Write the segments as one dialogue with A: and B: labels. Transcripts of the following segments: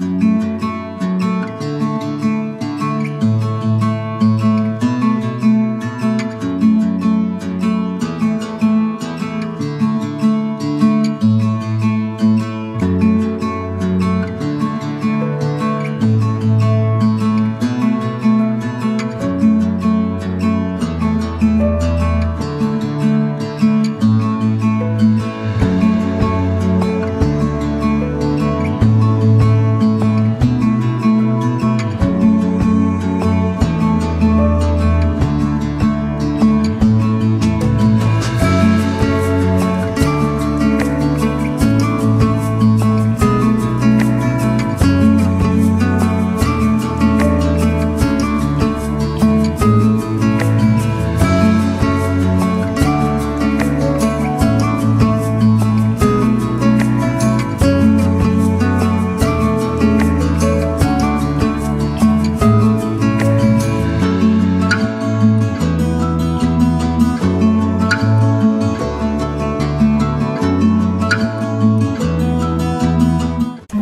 A: Mm-hmm.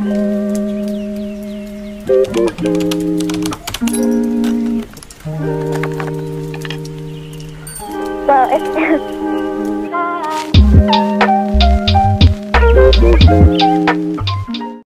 B: Well, it's...